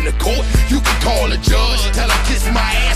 in the court, you can call a judge, tell him kiss my ass.